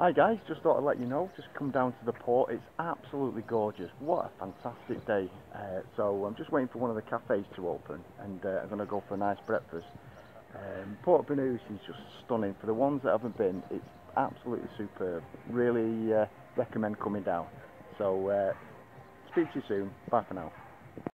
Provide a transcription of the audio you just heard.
Hi guys, just thought I'd let you know, just come down to the port, it's absolutely gorgeous, what a fantastic day. Uh, so I'm just waiting for one of the cafes to open and uh, I'm going to go for a nice breakfast. Um, Port Banús is just stunning, for the ones that haven't been, it's absolutely superb, really uh, recommend coming down. So uh, speak to you soon, bye for now.